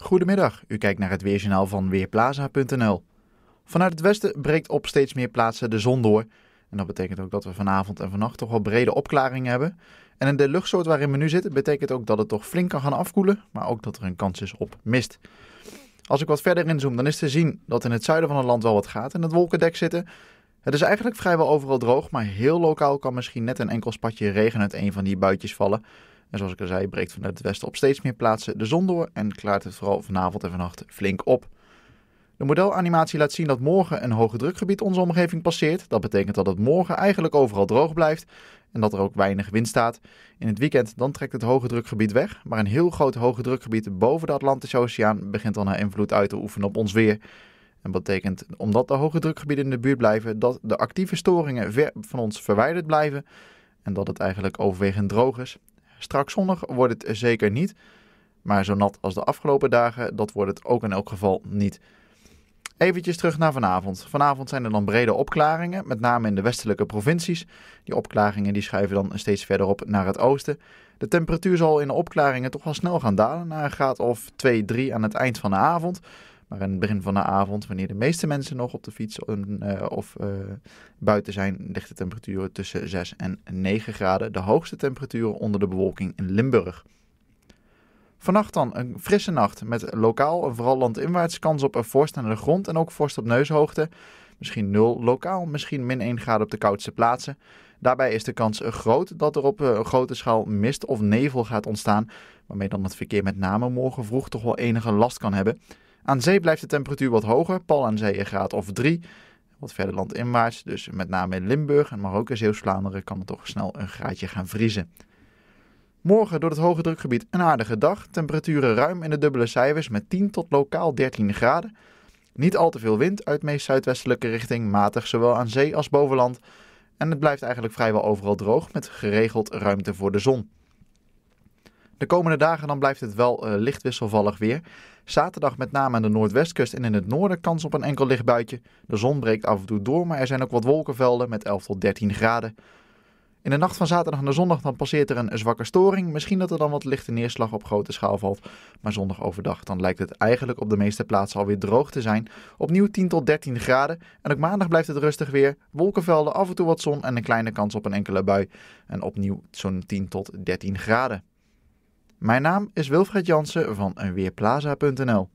Goedemiddag, u kijkt naar het weerjournaal van Weerplaza.nl. Vanuit het westen breekt op steeds meer plaatsen de zon door. En dat betekent ook dat we vanavond en vannacht toch wel brede opklaringen hebben. En in de luchtsoort waarin we nu zitten betekent ook dat het toch flink kan gaan afkoelen, maar ook dat er een kans is op mist. Als ik wat verder inzoom, dan is te zien dat in het zuiden van het land wel wat gaat in het wolkendek zitten. Het is eigenlijk vrijwel overal droog, maar heel lokaal kan misschien net een enkel spatje regen uit een van die buitjes vallen. En zoals ik al zei, breekt vanuit het westen op steeds meer plaatsen de zon door en klaart het vooral vanavond en vannacht flink op. De modelanimatie laat zien dat morgen een hoge drukgebied onze omgeving passeert. Dat betekent dat het morgen eigenlijk overal droog blijft en dat er ook weinig wind staat. In het weekend dan trekt het hoge drukgebied weg, maar een heel groot hoge drukgebied boven de Atlantische Oceaan begint dan haar invloed uit te oefenen op ons weer. En dat betekent, omdat de hoge drukgebieden in de buurt blijven, dat de actieve storingen ver van ons verwijderd blijven en dat het eigenlijk overwegend droog is. Straks zonnig wordt het zeker niet. Maar zo nat als de afgelopen dagen, dat wordt het ook in elk geval niet. Eventjes terug naar vanavond. Vanavond zijn er dan brede opklaringen, met name in de westelijke provincies. Die opklaringen die schuiven dan steeds verder op naar het oosten. De temperatuur zal in de opklaringen toch wel snel gaan dalen naar een graad of 2, 3 aan het eind van de avond. Maar in het begin van de avond, wanneer de meeste mensen nog op de fiets uh, of uh, buiten zijn, ligt de temperatuur tussen 6 en 9 graden. De hoogste temperaturen onder de bewolking in Limburg. Vannacht dan een frisse nacht met lokaal en vooral landinwaarts kans op een vorst aan de grond en ook vorst op neushoogte. Misschien 0 lokaal, misschien min 1 graden op de koudste plaatsen. Daarbij is de kans groot dat er op een grote schaal mist of nevel gaat ontstaan, waarmee dan het verkeer met name morgen vroeg toch wel enige last kan hebben. Aan zee blijft de temperatuur wat hoger, pal aan zee een graad of 3. Wat verder landinwaarts, dus met name in Limburg, en maar ook in Zeeuws-Vlaanderen, kan het toch snel een graadje gaan vriezen. Morgen door het hoge drukgebied een aardige dag. Temperaturen ruim in de dubbele cijfers met 10 tot lokaal 13 graden. Niet al te veel wind uit meest zuidwestelijke richting, matig zowel aan zee als bovenland. En het blijft eigenlijk vrijwel overal droog met geregeld ruimte voor de zon. De komende dagen dan blijft het wel uh, licht wisselvallig weer. Zaterdag met name aan de noordwestkust en in het noorden kans op een enkel lichtbuitje. De zon breekt af en toe door, maar er zijn ook wat wolkenvelden met 11 tot 13 graden. In de nacht van zaterdag naar zondag dan passeert er een zwakke storing. Misschien dat er dan wat lichte neerslag op grote schaal valt. Maar zondag overdag dan lijkt het eigenlijk op de meeste plaatsen alweer droog te zijn. Opnieuw 10 tot 13 graden. En ook maandag blijft het rustig weer. Wolkenvelden, af en toe wat zon en een kleine kans op een enkele bui. En opnieuw zo'n 10 tot 13 graden. Mijn naam is Wilfred Jansen van Weerplaza.nl